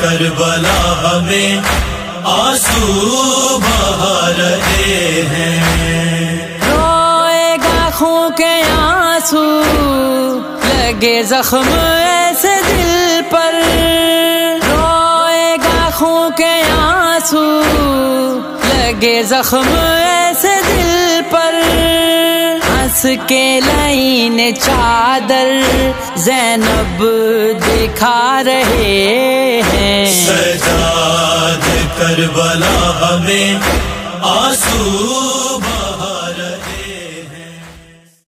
کربلا میں آنسو بہا رہے ہیں۔ روئے گا خون کے آنسو، لگے زخم ایسے دل پر۔ روئے گا خون کے آنسو، لگے زخم ایسے دل پر۔ ہنس کے لائن چادر زینب دکھا رہے ہیں سجاد کربلا ہمیں آنسو